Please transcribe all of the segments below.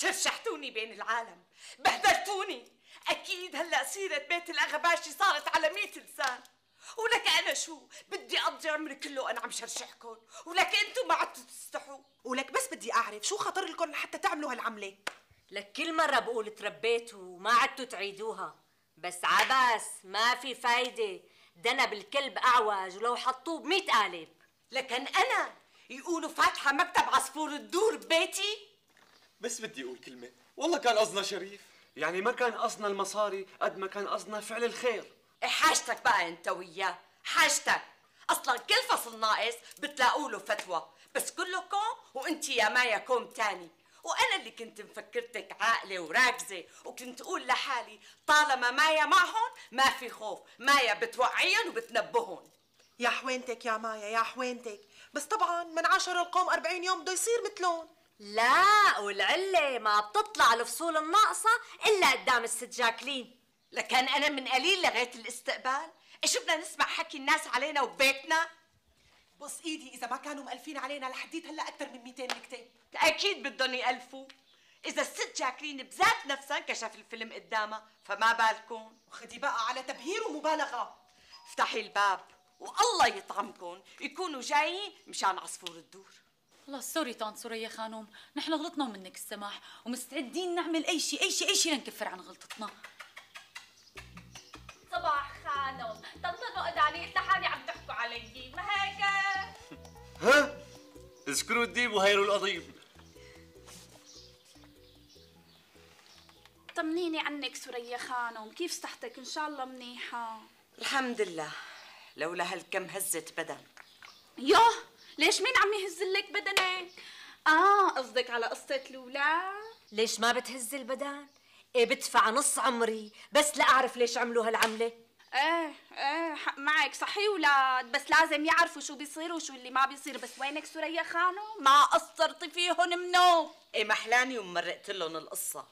فضحتوني بين العالم. بهدلتوني. أكيد هلأ سيرة بيت الأغباشي صارت على مية لسان. ولك أنا شو؟ بدي اقضي عمري كله أنا عم شرشحكم ولك أنتم ما عدتوا تستحوا. ولك بس بدي أعرف شو خطر لكم لحتى تعملوا هالعملة؟ لك كل مرة بقول تربيتوا وما عدتوا تعيدوها. بس عباس ما في فايدة. دنب الكلب أعوج ولو حطوه بمئة قالب. لكن أنا يقولوا فاتحة مكتب عصفور الدور ببيتي؟ بس بدي أقول كلمة. والله كان قصدنا شريف. يعني ما كان قصدنا المصاري قد ما كان قصدنا فعل الخير. إيه حاجتك بقى أنت وياه. حاجتك. أصلا كل فصل ناقص بتلاقوا له فتوى. بس كلكم وأنت يا مايا كوم تاني. وأنا اللي كنت مفكرتك عاقلة وراكزة وكنت أقول لحالي طالما مايا معهم ما في خوف. مايا بتوعيهم وبتنبههم. يا حوينتك يا مايا يا حوينتك. بس طبعا من عشر القوم 40 يوم بده يصير مثلهم. لا والعلة ما بتطلع الفصول الناقصة إلا قدام الست جاكلين لكن أنا من قليل لغايه الاستقبال. إيش بدنا نسمع حكي الناس علينا وببيتنا بص إيدي إذا ما كانوا مألفين علينا لحديت هلأ أكثر من 200 نكته أكيد بدهم يألفوا. إذا الست جاكلين بذات نفسها انكشف الفيلم قدامها فما بالكم خدي بقى على تبهير ومبالغة. افتحي الباب والله يطعمكم يكونوا جايين مشان عصفور الدور. والله sorry طنط سوريا خانوم. نحن غلطنا منك السماح ومستعدين نعمل أي شيء أي شيء أي شيء لنكفر عن غلطتنا. صباح خانم طنطنوا اداني لحالي عم تحكوا علي. ما هيك؟ ها؟ اذكروا الديب وهيئوا القضيب طمنيني عنك سوريا خانم كيف صحتك؟ إن شاء الله منيحة. الحمد لله. لولا هالكم هزة بدن. يوه ليش مين عم يهز لك بدنك؟ آه قصدك على قصة الاولاد ليش ما بتهز البدن؟ إيه بدفع نص عمري بس لأعرف ليش عملوا هالعملة. إيه إيه حق معك صحيح ولاد بس لازم يعرفوا شو بيصير وشو اللي ما بيصير. بس وينك سوريا خانو؟ ما قصرتي فيهم منو؟ إيه محلاني ومرقت لهم القصة.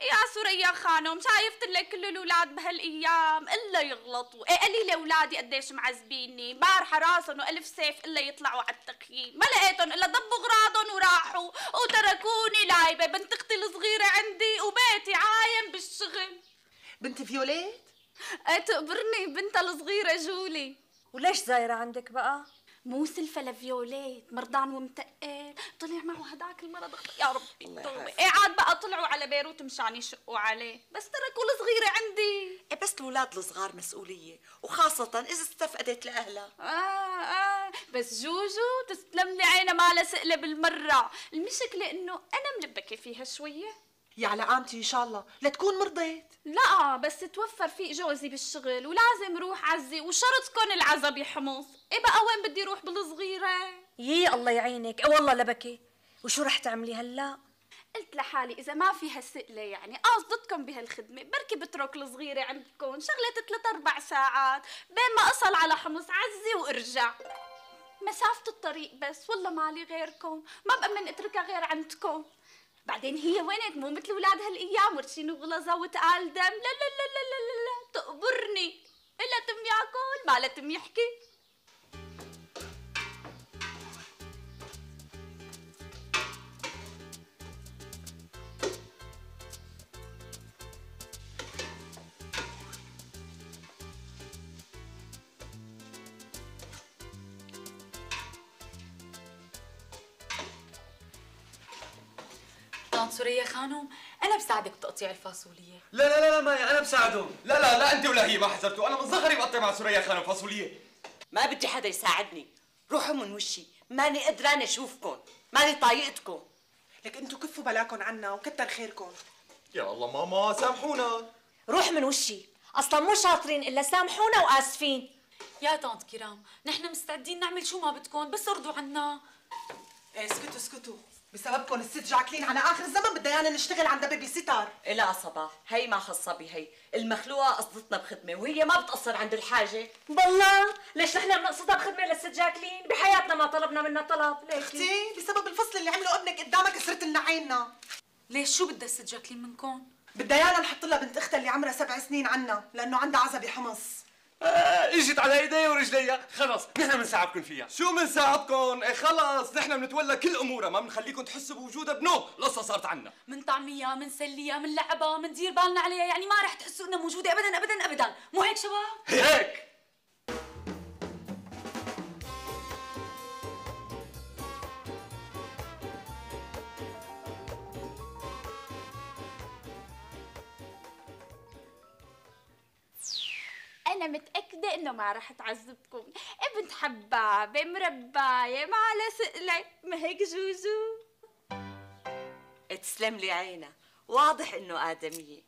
يا سوريا خانم شايفت لك كل الأولاد بهالأيام إلا يغلطوا. إيه قليله أولادي قديش معذبيني بارحه راسهم وألف سيف إلا يطلعوا على التخييم. ما لقيتهم إلا ضبوا أغراضهم وراحوا وتركوني لايصة. بنت أختي الصغيرة عندي وبيتي عايم بالشغل. بنت فيوليت؟ إيه تقبرني بنتها الصغيرة جولي. وليش زايرة عندك بقى؟ مو سلفة لفيوليت مرضان ومتقل طلع معه هداك المرض. يا ربي إيه عاد بقى طلعوا على بيروت مشان يشقوا عليه. بس تركوا الصغيرة عندي. إيه بس الأولاد الصغار مسؤولية وخاصة إذا استفقدت لأهلها. آه آه. بس جوجو تسلم لي عينها ما لها سئلة بالمرة. المشكلة إنه أنا ملبكة فيها شوية. يا على قامتي إن شاء الله. لتكون مرضيت. لا بس توفر في جوزي بالشغل ولازم روح عزي وشرط تكون العزا بحمص إيه بقى وين بدي روح بالصغيرة؟ يي الله يعينك. إيه والله لبكي. وشو رح تعملي هلا؟ قلت لحالي إذا ما فيها سئله يعني قاصدتكم بهالخدمة. بركي بترك الصغيرة عندكم. شغلة ثلاث أربع ساعات. بين ما أصل على حمص عزي وأرجع. مسافة الطريق بس والله مالي غيركم. ما بقى من أتركها غير عندكم. بعدين هي وينك مو مثل ولاد هالايام ورشين وغلظه وتقال دم. لا لا لا لا لا, لا. تقبرني إلا تم ياكل ما لا تم يحكي. سوريا خانوم أنا بساعدك بتقطيع الفاصولية. لا لا لا لا مايا أنا بساعدهم لا لا لا أنت ولا هي ما حزرتوا أنا من صغري بقطع مع سوريا خانم فاصولية. ما بدي حدا يساعدني. روحوا من وشي. ماني قدرانة أشوفكم. ماني طايقتكم. لك أنتوا كفوا بلاكم عنا وكتر خيركم. يا الله ماما سامحونا. روح من وشي. أصلا مو شاطرين إلا سامحونا وآسفين. يا طنط كرام نحن مستعدين نعمل شو ما بدكم بس ارضوا عنا. إيه اسكتوا اسكتوا. بسببكم الست جاكلين على آخر الزمن بدها إيانا نشتغل عند baby sitter لا صباح. هي ما خصها بهي. المخلوقة قصدتنا بخدمة وهي ما بتقصر عند الحاجة. بالله! ليش نحن بنقصدها بخدمة للست جاكلين؟ بحياتنا ما طلبنا منها طلب ليكي. أختي بسبب الفصل اللي عمله ابنك قدامك صرت لنا عيننا ليش شو بدها الست جاكلين منكم بدها إيانا نحط لها بنت أختها اللي عمرها سبع سنين عنا لأنه عندها عزا بحمص آه اجت على ايديا ورجليا. خلص نحن بنساعدكم فيها. شو بنساعدكم؟ إيه خلص نحن بنتولى كل أمورها. ما بنخليكم تحسوا بوجودها بنو القصة صارت عنا. من طعميها من سليها من لعبها من دير بالنا عليها. يعني ما رح تحسوا إنها موجودة ابدا ابدا ابدا. مو هيك شباب؟ هيك. أنا متأكدة إنه ما رح تعذبكم. ابنت حبابه مرباية ما على سقله ما هيك جوجو. تسلم لي عينها واضح إنه آدمية.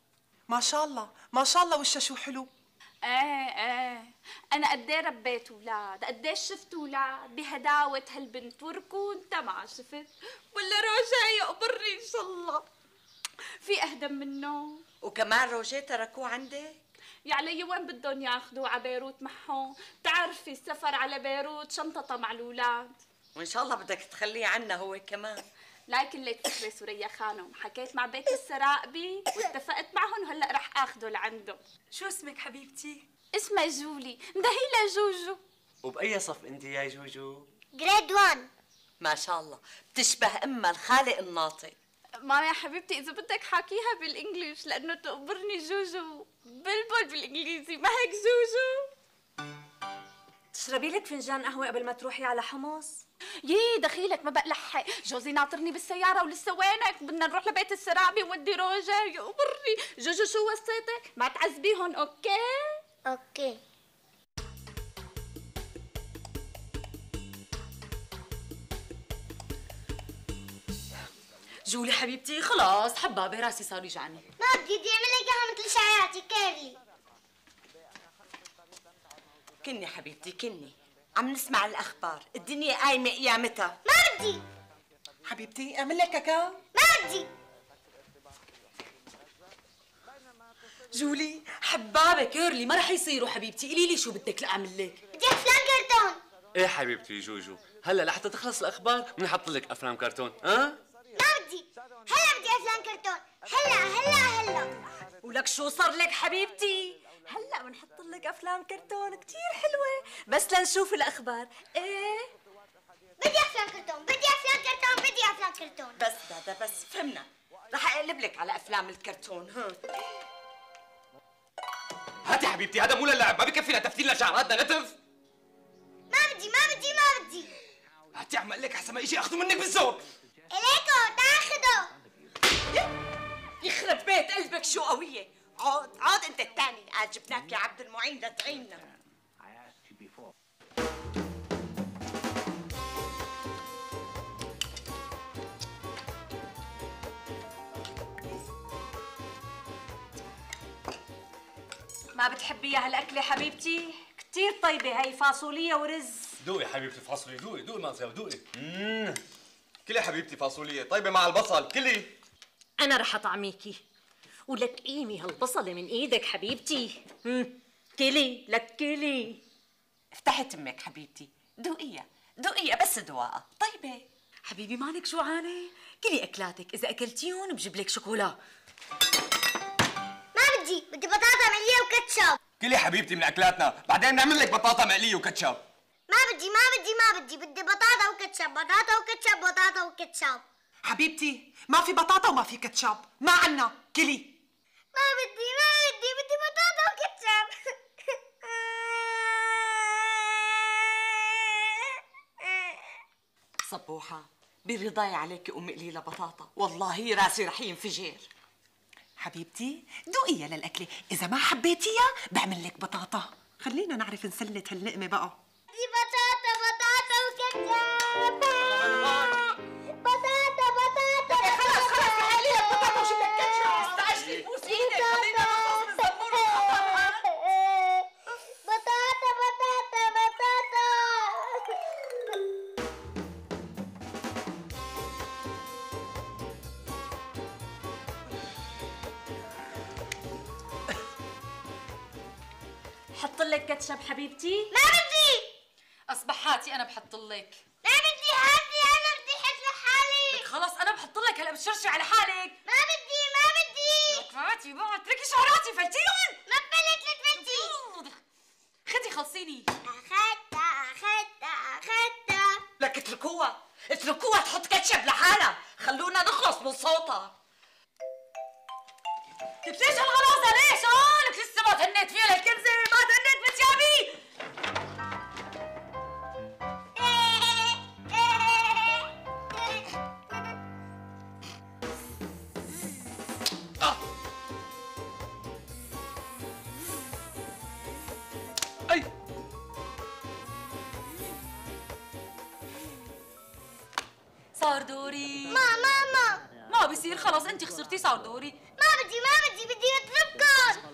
ما شاء الله ما شاء الله وشها شو حلو؟ إيه إيه. أنا قد إيه ربيت أولاد؟ قد إيه شفت أولاد؟ بهداوة هالبنت. وركون أنت ما شفت. ولا روجا يقبرني إن شاء الله. في اهدم منه. وكمان روجيه تركوه عندك؟ يا علي وين بدهم ياخذوه على بيروت معهم؟ بتعرفي السفر على بيروت شنطة مع الاولاد وإن شاء الله بدك تخليه عنا هو كمان. لكن ليك فكرة سوريا خانم. حكيت مع بيت السراقبي واتفقت معهم وهلا رح اخذه لعنده. شو اسمك حبيبتي؟ اسمها جولي. مدهيلة جوجو. وبأي صف أنت يا جوجو؟ grade 1 ما شاء الله. بتشبه أمها الخالق الناطق. ماما يا حبيبتي إذا بدك حاكيها بال English لأنه تقبرني جوجو. بلبل بالإنجليزي. ما هيك جوجو تشربي لك فنجان قهوة قبل ما تروحي على حمص؟ يي دخيلك ما بقلح جوزي ناطرني بالسيارة ولسه وينك؟ بدنا نروح لبيت السرابي ونودي روجا يقبرني. جوجو شو وصيتك؟ ما تعذبيهم okay؟ okay. جولي حبيبتي خلاص حبابه راسي صار يجعني. ما بدي بدي أعمل لك إياها مثل شعراتي curly كني حبيبتي كني. عم نسمع الأخبار الدنيا قايمة قيامتها. ما بدي. حبيبتي أعمل لك كاكاو. ما بدي. جولي حبابة curly ما رح يصيروا حبيبتي. قولي لي شو بدك لأعمل لك. بدي افلام كرتون. إيه حبيبتي جوجو هلا لحتى تخلص الأخبار بنحط لك أفلام كرتون ها؟ ما بدي هلا بدي افلام كرتون هلا هلا هلا. ولك شو صار لك حبيبتي؟ هلا بنحط لك أفلام كرتون كتير حلوة. بس لنشوف الأخبار. إيه؟ بدي أفلام كرتون بدي أفلام كرتون بدي أفلام كرتون. بس دادا بس فهمنا. رح أقلب لك على أفلام الكرتون ها. هاتي حبيبتي هذا مو للعب. ما بكفينا تفتيل لشعراتنا نتف ما بدي ما بدي ما بدي. هاتي اعمل لك أحسن ما يجي اخذه منك بالذوق اليكو تاخده يخرب بيت قلبك شو قوية؟ عود عود انت الثاني قال جبناك يا عبد المعين لتعيننا. ما بتحبيها هالاكله حبيبتي؟ كتير طيبة هي فاصوليا ورز. دوقي حبيبتي الفاصوليا دوقي دوقي المنزل دوقي. اممم كلي حبيبتي فاصوليا طيبة مع البصل كلي. أنا رح أطعميكي. ولك قيمي هالبصلة من إيدك حبيبتي. مم. كلي لك كلي. افتحي تمك حبيبتي. دوقيها دوقيها بس دواقة طيبة. حبيبي مالك جوعانه كلي أكلاتك. إذا اكلتيهم بجيب لك شوكولا. ما بدي بدي بطاطا مقلية وكاتشب. كلي حبيبتي من أكلاتنا. بعدين بنعمل لك بطاطا مقلية وكاتشب. ما بدي ما بدي ما بدي. بدي بطاطا وكاتشب بطاطا وكاتشب بطاطا وكاتشب. حبيبتي ما في بطاطا وما في كاتشب ما عنا كلي. ما بدي ما بدي بدي بطاطا وكاتشب صبوحة برضاي عليك أمي قليلة بطاطا. والله راسي رح ينفجر. حبيبتي دوقيها للأكلة. إذا ما حبيتيها بعمل لك بطاطا. خلينا نعرف نسلت هالنقمة بقى. بدي بطاطا بطاطا بحط لك كاتشب حبيبتي؟ ما بدي! أصبحاتي أنا بحط لك. ما بدي هاتي أنا بدي حط لحالي. لك خلص أنا بحط لك. هلا بتشرشي على حالك. ما بدي ما بدي. لك فاتي بقى اتركي شعراتي فلتيهم ما بفلت لك بنتي خدي خلصيني. اخدتها اخدتها اخدتها لك اتركوها. اتركوها تحط كاتشب لحالها. خلونا نخلص من صوتها. لك ليش هالغلاظة؟ ليش؟ آه لك لسه ما تهنيت فيها للكنزة. صار دوري ما بدي ما بدي بدي أترككم.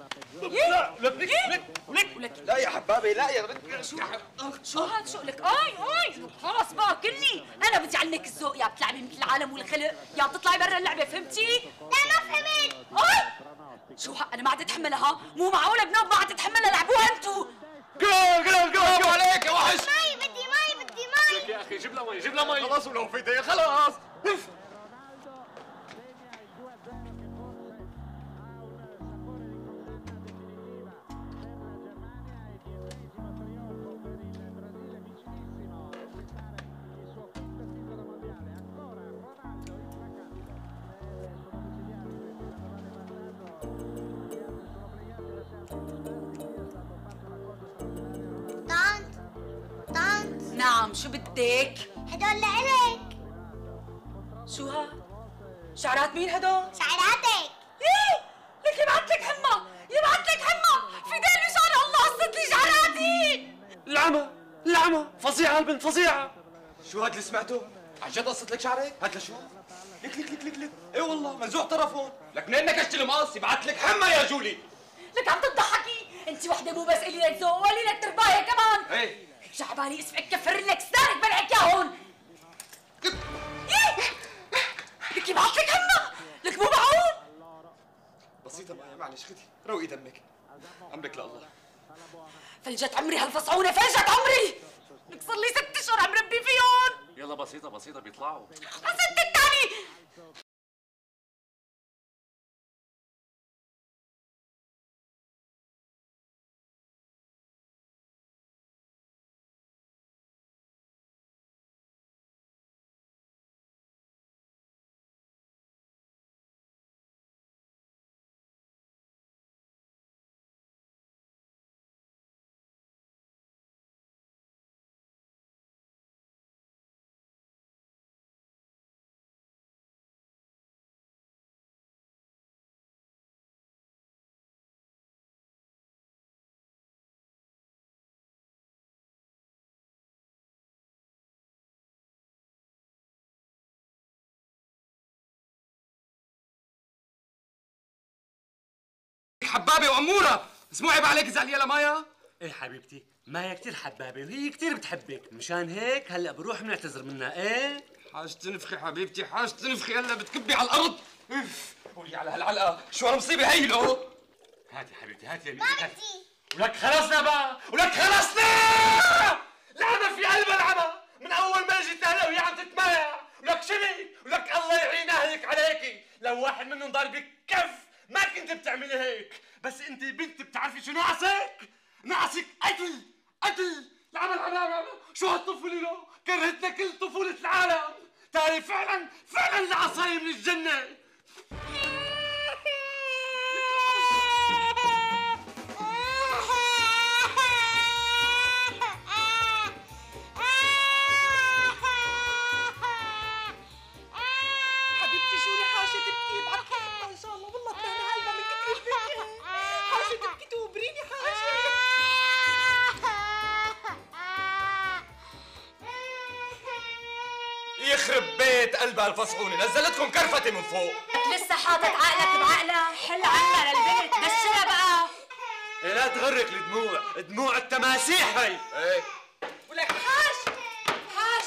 لا لك لك لك لك. لا يا حبابي لا يا بنت شو؟ شو هاد؟ شو؟ لك؟ اي اي خلص بقى كلي أنا بدي اعلمك الذوق. يا بتلعبي مثل العالم والخلق. يا بتطلعي برا اللعبة فهمتي؟ لا ما فهمت. اي شو ها؟ أنا ما عاد أتحملها. مو معقولة بنات ما عاد تتحملها لعبوها أنتو. جول جول جول عليك يا وحش. ماي بدي ماي بدي ماي يا أخي جيب لها مي جيب لها مي. خلاص ولو في ايدي بدك هدول لإلك. شو ها شعرات مين هدول؟ شعراتك. إيه! لك يبعت لك حمى يبعت لك حمى فداء مشان الله قصت لي شعراتي. العمى العمى فظيعة البنت فظيعة. شو هاد اللي سمعته؟ عن جد قصت لك شعرك؟ هات لشوف لك لك لك لك لك. اي والله منزوع طرفهم لك منين نكشت المقص يبعت لك حمى يا جولي. لك عم تضحكي. انت وحدة مو بس إلي لك ذوق ولي لك ترباية كمان. إيه. شعبالي اسمك كفر لك سنانك بلعك ياهن إيه؟ لك يبعت لك حمى لك مو معقول؟ بسيطة مايا معلش خدي روقي دمك. امرك لله فلجت عمري هالفصعونه فلجت عمري! لك صار لي ست أشهر عم ربي فيهم. يلا بسيطة بسيطة بيطلعوا. حسدت الثاني حبابة وأمورة. اسمعي عيب عليك زعل يا مايا إيه حبيبتي مايا كتير حبابه وهي كتير بتحبك. مشان هيك هلأ بروح بنعتذر منها إيه؟ حاج تنفخي حبيبتي حاج تنفخي هلأ بتكبي على الأرض. إف قولي على هالعلقة. شو هالمصيبة هي لو؟ هاتي حبيبتي هاتي يا ولك خلصنا بقى ولك خلصنا! العمى في قلب العمى. من أول ما جيت هلا وهي عم تتمايع. ولك شبك ولك الله يعين أهلك عليكي. لو واحد منهم ضاربك كف ما كنت بتعملي هيك. بس انت بنت بتعرفي شو ناقصك ناقصك قتل قتل العمى العمى شو هالطفولة له؟ كرهتنا كل طفولة العالم. تاري فعلا فعلا العصاية من الجنة. بيت قلبها الفصحونة نزلتكم كرفتي من فوق. لسه حاطط عقلك بعقلها. حل عنها للبنت دشها بقى. إيه لا تغرك الدموع. دموع التماسيح هي. إيه. ولك حاج حاج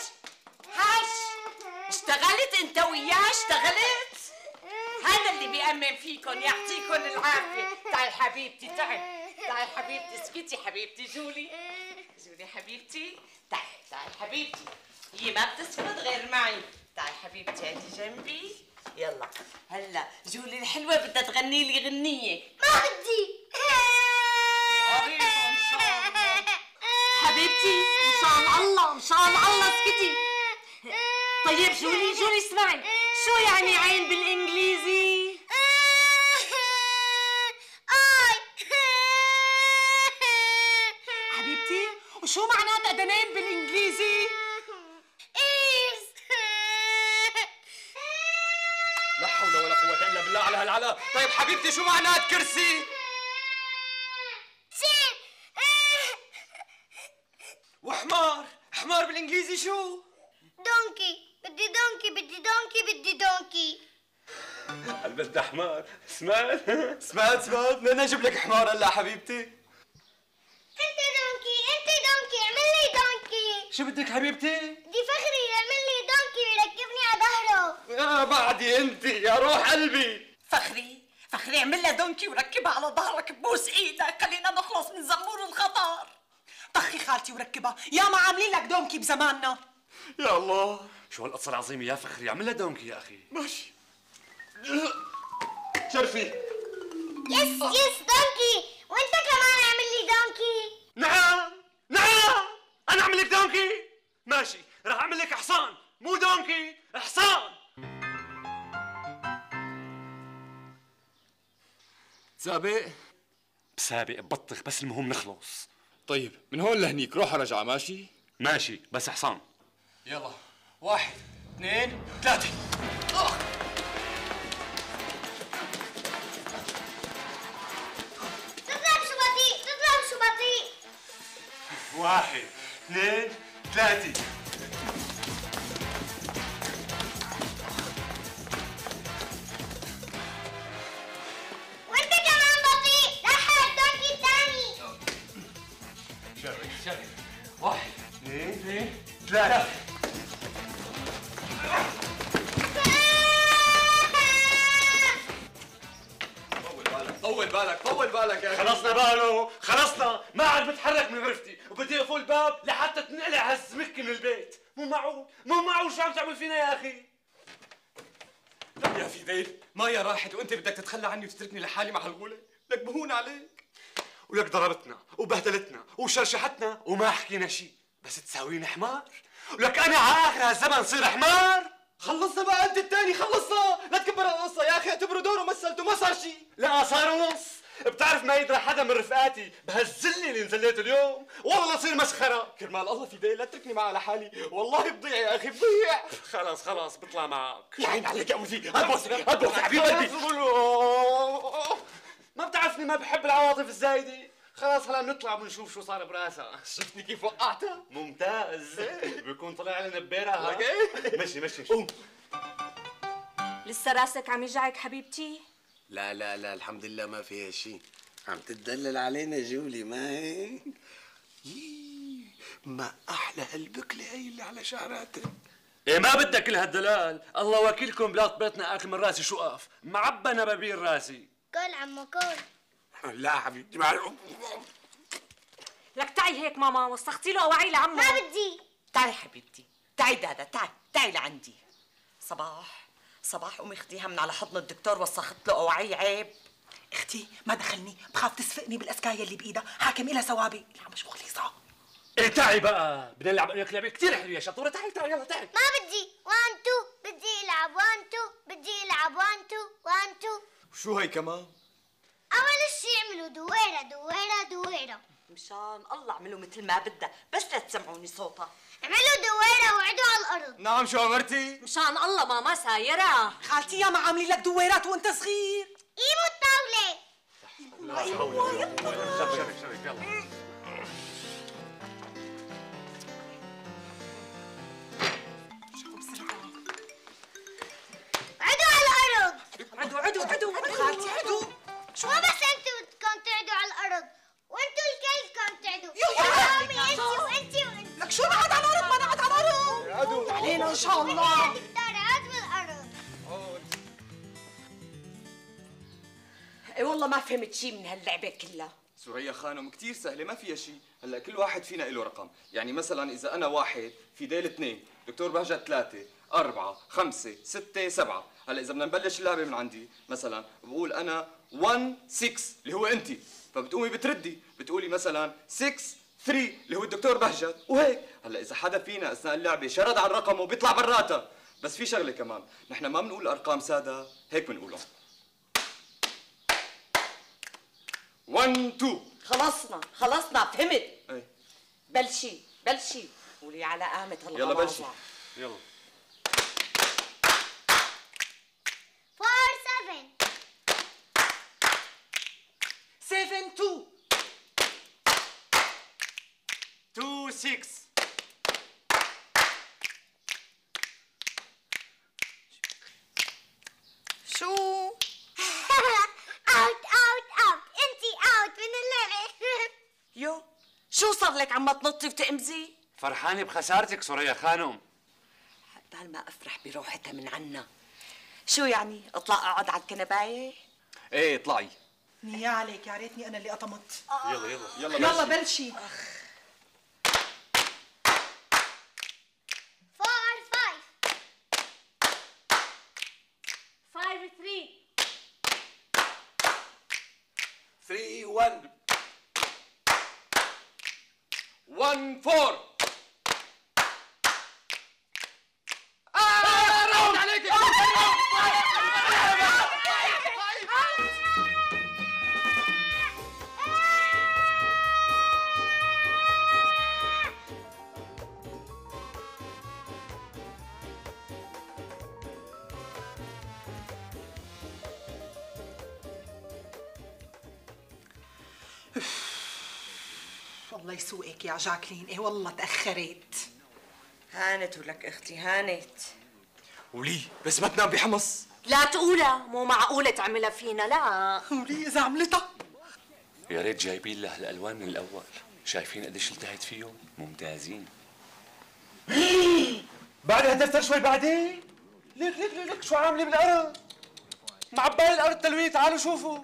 حاج اشتغلت انت وياه؟ اشتغلت؟ هذا اللي بيأمن فيكم يعطيكم العافية. تعي حبيبتي تعي تعي حبيبتي اسكتي حبيبتي جولي. جولي حبيبتي. تعي تعي حبيبتي. هي ما بتسكت غير معي. تعي حبيبتي هاتي جنبي. يلا. هلا. جولي الحلوة بدها تغني لي غنية. ما بدي قريبة إن شاء الله. حبيبتي مشان الله اسكتي. طيب جولي جولي اسمعي. شو يعني عين بالإنجليزي؟ حبيبتي وشو معنات أدنين بالإنجليزي؟ ears لا حول ولا قوة إلا بالله على هالعلا طيب حبيبتي شو معنات كرسي؟ وحمار. حمار بالإنجليزي شو؟ donkey. بدي donkey بدي donkey بدي donkey. ألبس حمار. سمعت سمعت سمعت بدنا نجيب لك حمار هلا حبيبتي؟ أنت donkey أنت donkey. اعمل لي donkey. شو بدك حبيبتي؟ بدي فخري يعمل لي donkey ويركبني على بعدي انت يا روح قلبي. فخري فخري اعمل لها donkey وركبها على ظهرك ببوس إيدك. خلينا نخلص من زمور الخطر. طخي خالتي وركبها. يا ما عاملين لك donkey بزماننا. يا الله. شو هالقصة العظيمة يا فخري؟ اعمل لها donkey يا أخي. ماشي. شرفي. yes yes donkey. وأنت كمان اعمل لي donkey. نعم نعم. أنا أعمل لك donkey. ماشي راح أعمل لك حصان. مو donkey حصان. سابق؟ بسابق ببطخ بس المهم نخلص. طيب من هون لهنيك روح رجع ماشي؟ ماشي بس حصان. يلا. واحد اثنين ثلاثة. تضرب شو بطيء تضرب شو بطيء. واحد اثنين ثلاثة. وتتركني لحالي مع هالغولة؟ لك بهون عليك. ولك ضربتنا وبهدلتنا وشرشحتنا وما حكينا شيء بس تساويني حمار. ولك أنا على آخر هالزمن صير حمار. خلصنا بقى انت الثاني خلصنا لا تكبر القصة يا أخي اعتبره دوره مثلته ما صار شيء لا صار ونص بتعرف ما يدرى حدا من رفقاتي بهالزله اللي نزلته اليوم. والله تصير مسخرة. كرمال الله فيديل لا تتركني معها لحالي. والله بضيع يا أخي بضيع خلاص خلاص بطلع معك. يا عين عليك يا أبو زيد. هبوس هبوس يا حبيب قلبي ما بتعرفني ما بحب العواطف الزايدة. خلاص هلا بنطلع بنشوف شو صار براسها. شفتني كيف وقعتها؟ ممتاز. بيكون طلع لنا بيرة ها؟ لك مشي مشي. قوم. لسه راسك عم يجعك حبيبتي؟ لا لا لا الحمد لله ما فيها شيء عم تتدلل علينا جولي ما هيك؟ ما أحلى هالبكلة هي اللي على شعراتك. إيه ما بدك كل هالدلال. الله وكيلكم بلاط بيتنا اكل من راسي شو قف معبى نبابير راسي. كل عمو كل لا حبيبتي ما لك تعي هيك ماما وسختي له اواعي لعمه. ما بدي. تعي حبيبتي. تعي دادا تعي تعي لعندي. صباح صباح قومي خديها من على حضن الدكتور وسخت له اوعي عيب. أختي ما دخلني. بخاف تسفقني بالأسكاية اللي بإيدها. حاكم إلها ثوابي. العم شو خليصه إيه تعي بقى. بدنا نلعب لك لعبه كثير حلوة يا شطورة. تعي تعي يلا تعي. ما بدي. one two بدي ألعب. one two بدي ألعب. one two one two شو هي كمان؟ أول شي اعملوا دويرة دويرة دويرة. مشان الله اعملوا مثل ما بدها. بس لا تسمعوني صوتها. اعملوا دويرة وقعدوا على الأرض. نعم شو أمرتي؟ مشان الله ماما سايرة. خالتي يا ما عاملين لك دويرات وأنت صغير. قيموا الطاولة. شرف شرف يلا قعدوا على الأرض. عدو عدو عدو خالتي عدو. شو بس أنتوا بدكم على الأرض. وانتوا يا انت وانت وانت لك شو نقعد على الأرض ما نقعد على الأرض. عدو. علينا إن شاء الله. والله ما فهمت شيء من هاللعبة كلها. سوريا خانم كتير سهلة ما فيها شيء هلا كل واحد فينا له رقم. يعني مثلا إذا أنا واحد في ديل اثنين دكتور بهجت ثلاثة أربعة خمسة ستة سبعة. هلا إذا بدنا نبلش اللعبة من عندي مثلا بقول أنا 1 6 اللي هو أنت. فبتقومي بتردي بتقولي مثلا 6 3 اللي هو الدكتور بهجت وهيك. هلا إذا حدا فينا أثناء اللعبة شرد على الرقم وبيطلع براتها بس في شغلة كمان. نحن ما بنقول أرقام سادة هيك بنقولهم. 1 2 خلصنا خلصنا فهمت؟ إيه بلشي بلشي. قولي على قامة الغلاظة يلا بلشي. يلا. فور سفن 7 2 2 6 صار لك عم تنطي وتقمزي فرحانة بخسارتك سوريا خانم. عقبال ما أفرح بروحتها من عنا. شو يعني؟ اطلع أقعد على الكنباية؟ إيه اطلعي. يا عليك يا ريتني أنا اللي قطمت يلا يلا يلا يلا بلشي. بلشي. four five 5 Mann fort! الله يسوقك يا جاكلين. إيه والله تاخرت هانت ولك أختي؟ هانت. ولي بس ما تنام بحمص. لا تقولها. مو معقولة تعملها فينا لا. ولي إذا عملتها. يا ريت جايبين لها الألوان من الأول. شايفين قديش التهت فيهم؟ ممتازين. بعدها دفتر شوي بعدين. ليك ليك ليك, ليك شو عاملة بالأرض؟ معباية الأرض تلوين تعالوا شوفوا.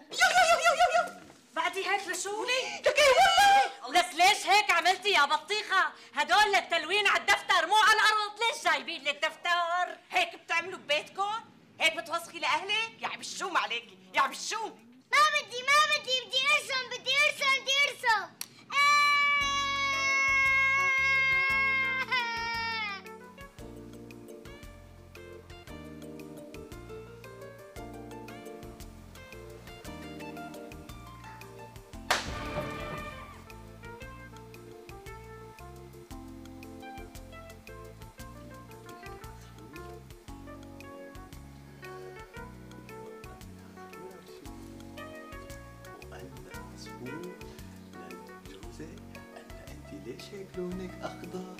بعدي هيك لشو؟ لك إيه والله لك ليش هيك عملتي يا بطيخة؟ هدول للتلوين على الدفتر مو على الأرض، ليش جايبين لي الدفتر؟ هيك بتعملوا ببيتكم؟ هيك بتوسخي لأهلك؟ يا عم الشوم عليكي يا عم الشوم. ما بدي ما بدي بدي أرسم بدي أرسم بدي أرسم. ليش هيك لونك أخضر؟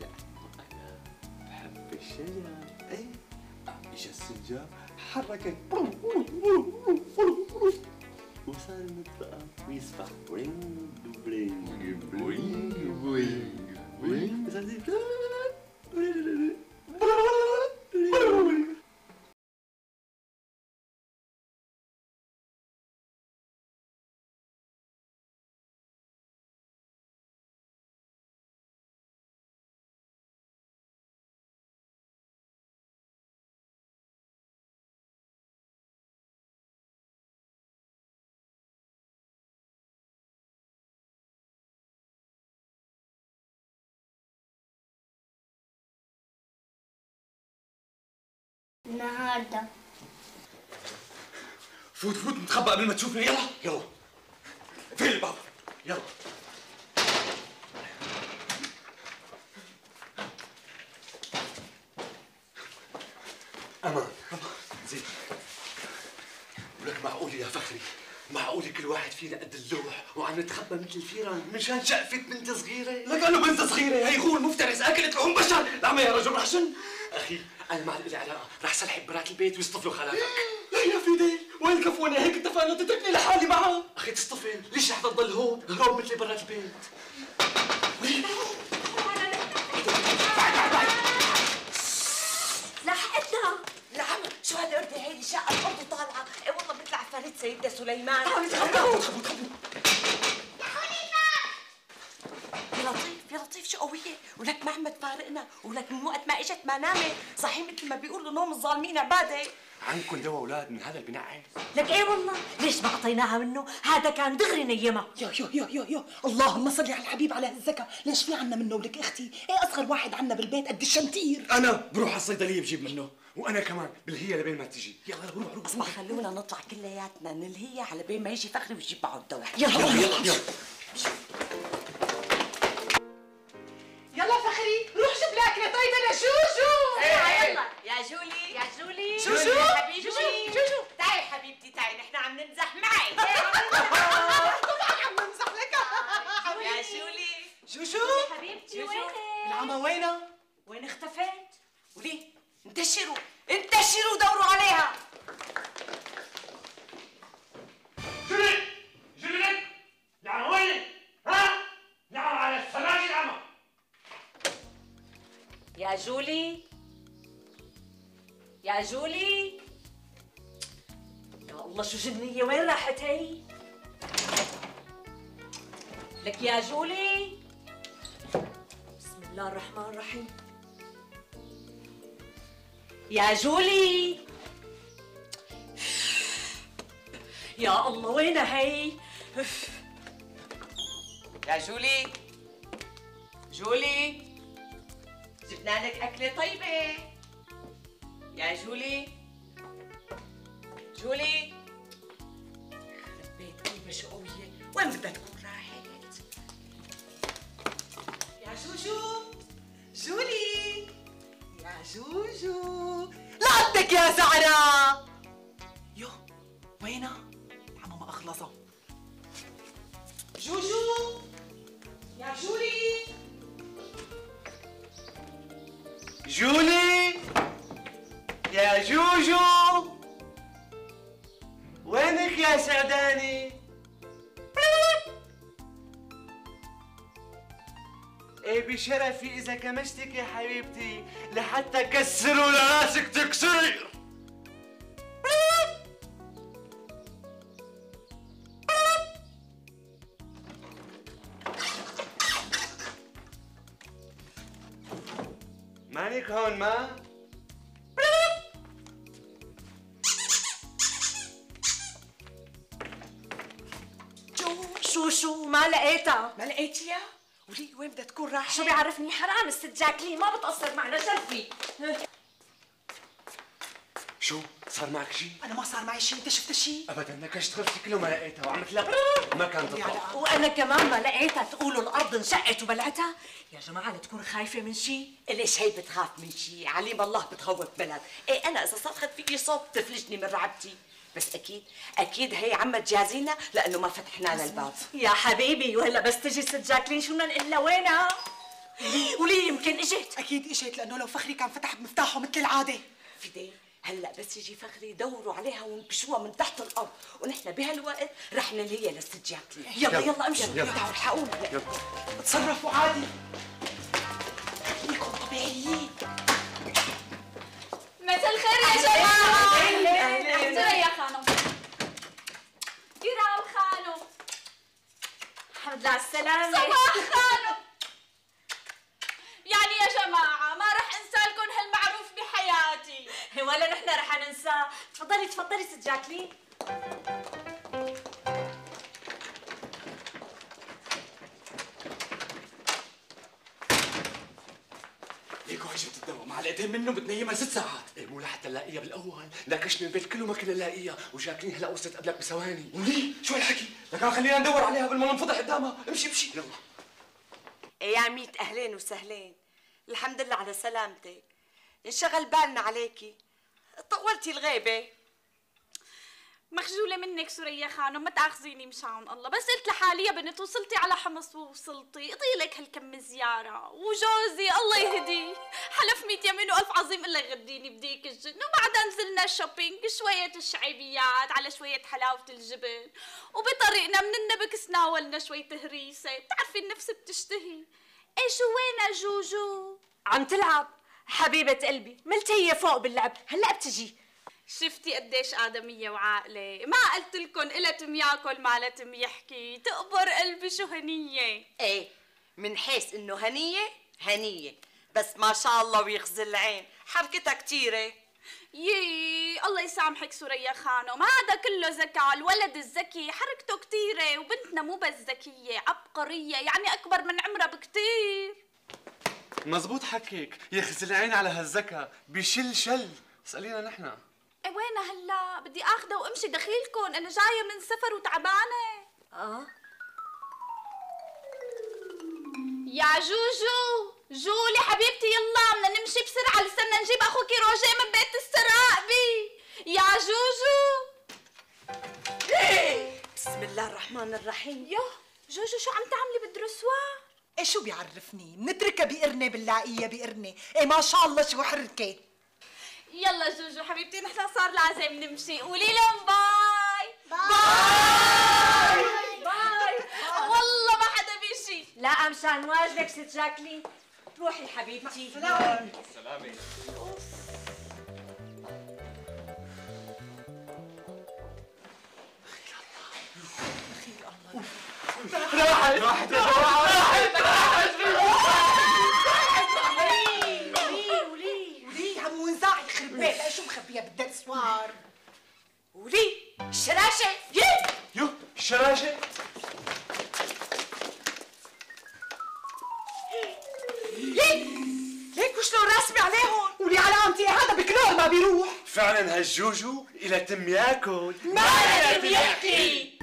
لا أنا بحب الشجر. إيه؟ اجى السنجاب حركت النهارده. فوت فوت متخبى قبل ما تشوفني يلا يلا. فين الباب يلا. أمان زين. ولك معقول يا فخري؟ معقول كل واحد فينا قد اللوح وعم نتخبى مثل الفيران مشان شقفة بنت صغيرة. لك أنا بنت صغيرة. هي غول مفترس أكلت لحوم بشر. لعمة يا رجل رحشن أخي أنا ما لي علاقة رح سلحق برات البيت ويصطفلوا خالاتك. لا يا فيديل وين كفوني هيك اتفقنا تتركني لحالي معها أخي تصطفل ليش رح تضل هون؟ هرب مثلي برات البيت. لحقتنا لا عم شو هالقردة هيدي؟ شقة الأرض طالعة. إيه والله مثل عفاريت سيدنا سليمان. يا لطيف يا لطيف شو قوية ولك ما عم تفارقنا ولك من وقت ما إجت ما نامت. صحيح مثل ما بيقولوا نوم الظالمين عبادة. عندكم دواء أولاد من هذا اللي بنعس لك إيه والله؟ ليش ما أعطيناها منه؟ هذا كان دغري نيمها يا يا يا يا يا. اللهم صل على الحبيب على الزكاة ليش في عنا منه ولك أختي؟ إيه أصغر واحد عنا بالبيت؟ قد الشمتير أنا بروح على الصيدلية بجيب منه وأنا كمان بالهي لبين ما تجي. يلا روح روح اسمع خلونا نطلع كلياتنا نلهي على بين ما يجي فخري ويجيب معه الدواء. يلا يلا. يلا يلا. جوجو جوجو. حبيبتي. جوجو تعي حبيبتي تعي. نحن عم نمزح معي عم نمزح لك. يا جولي جوجو حبيبتي؟ وينك العمى وينها وين اختفيت؟ وليه انتشروا. انتشروا دوروا عليها. جولي جولي لك نعم وين ها؟ نعم على السراج العمى. يا جولي يا جولي؟ يا الله شو جنية؟ وين راحت هي؟ لك يا جولي؟ بسم الله الرحمن الرحيم. يا جولي؟ يا الله وينها هي؟ يا جولي. جولي جبنا لك أكلة طيبة. يا جولي. جولي. خرب بيت طيبة شقوية وين بدها تكون راحت؟ يا جوجو. جولي. يا جوجو. لعبتك يا زعرة يو وينها العمى ما اخلصها جوجو. يا جولي. جولي. يا جوجو. وينك يا سعداني؟ إيه بشرفي إذا كمشتك يا حبيبتي لحتى كسروا لراسك تكسير لقيتها ما لقيتيها؟ وليه وين بدها تكون راحت؟ شو بيعرفني؟ حرام الست جاكلين ما بتقصر معنا شرفي شو؟ صار معك شيء؟ أنا ما صار معي شيء أنت شفت شيء ابدا انك اشتغلت كله ما لقيتها وعملت لك ما كانت تطلع. وأنا كمان ما لقيتها تقولوا الأرض انشقت وبلعتها؟ يا جماعة لا تكون خايفة من شيء ليش هي بتخاف من شيء عليم الله بتخوف بلد إيه أنا إذا صرخت فيكي صوت تفلجني من رعبتي بس أكيد أكيد هي عم تجازينا لأنه ما فتحنا لها الباب. يا حبيبي وهلأ بس تجي ست جاكلين شو بدنا نقول لها؟ وينها؟ وليه يمكن إجت. أكيد إجت لأنه لو فخري كان فتح بمفتاحه مثل العادة. فدي هلأ بس يجي فخري دوروا عليها وانكشوها من تحت الأرض. ونحن بهالوقت رح نلهيها لست جاكلين. يلا يلا امشوا يلا. تعالوا الحقونا تصرفوا عادي. خليكم طبيعيين. مساء الخير يا ثريا خانم. كرام خانم. الحمد لله على السلامه صباح خانم. يعني يا جماعة ما رح انسى لكم هالمعروف بحياتي. ولا نحن رح ننساه تفضلي تفضلي ست جاكلين. الدواء معلقتين منه بتنيمها ست ساعات. إيه مو لحتى نلاقيها بالأول. ناقشني البيت كله ما كنا نلاقيها. وجاكلين هلا وصلت قبلك بثواني. وليه شو هالحكي؟ لكان خلينا ندور عليها قبل ما ننفضح قدامها. امشي امشي. يلا. إيه يا ميت أهلين وسهلين. الحمد لله على سلامتك. انشغل بالنا عليكي. طولتي الغيبة. مخجولة منك سوريا خانم ما تأخذيني مشان الله. بس قلت لحالي يا بنت وصلتي على حمص ووصلتي. اطيلك هالكم زيارة. وجوزي الله يهديه. حلف ميت يمين وألف عظيم إلا يغديني بديك الجن. وبعدها نزلنا شوبينج شوية الشعيبيات على شوية حلاوة الجبن. وبطريقنا من النبك سناولنا شوية هريسة. بتعرفي النفس بتشتهي. إيه شو وينها جوجو؟ عم تلعب؟ حبيبة قلبي ملت هي فوق باللعب. هلأ بتجي. شفتي قديش آدمية وعاقلة. ما قلت لكم إلا تم ياكل ما لا تم يحكي تقبر قلبي شو هنية. إيه من حيث إنه هنية هنية. بس ما شاء الله ويخزي العين. حركتها كتيرة. يي الله يسامحك سوريا خانم هذا كله ذكاء. الولد الذكي حركته كتيرة وبنتنا مو بس ذكية عبقرية. يعني أكبر من عمرها بكتير. مزبوط حكيك. يا أخي العين على هالذكاء. بشل شل اسألينا نحن. إيه وينها هلا؟ بدي اخذها وأمشي دخيلكم أنا جاية من سفر وتعبانة. آه. يا جوجو جولي حبيبتي يلا بدنا نمشي بسرعة لسنا نجيب أخوكي روجيه من بيت السراقبي يا جوجو. بسم الله الرحمن الرحيم. يوه جوجو شو عم تعملي بالدرسوار إيه شو بيعرفني؟ نتركها بقرنة بنلاقيها بقرنة. إيه ما شاء الله شو حركة. يلا جوجو حبيبتي نحن صار لازم نمشي. قولي لهم bye. bye. باي. والله ما حدا بيجي لا مشان واجبك ست جاكلين روحي حبيبتي. سلامة راحت راحت وليه عم ونزاع يخرب شو مخبيها بالدرسوار. ولي الشراشة يي يو الشراشه ليك وشلون راسمي عليهم؟ ولي علامتي هذا بكلور ما بيروح. فعلا هالجوجو إلى تم ياكل. ما لازم يحكي.